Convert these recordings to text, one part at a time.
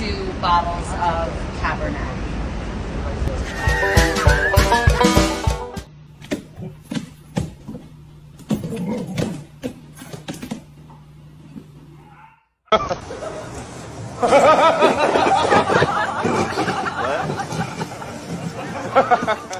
two bottles of Cabernet.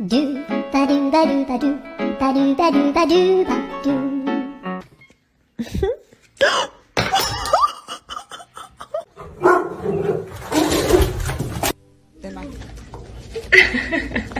Do ba do ba do ba do ba do ba do ba do ba do. Then I-